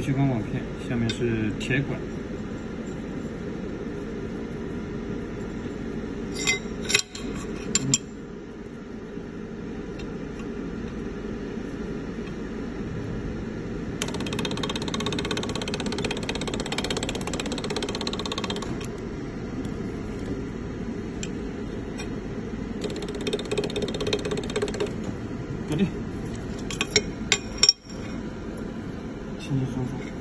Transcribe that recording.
不锈钢网片，下面是铁管。搞定轻轻松松。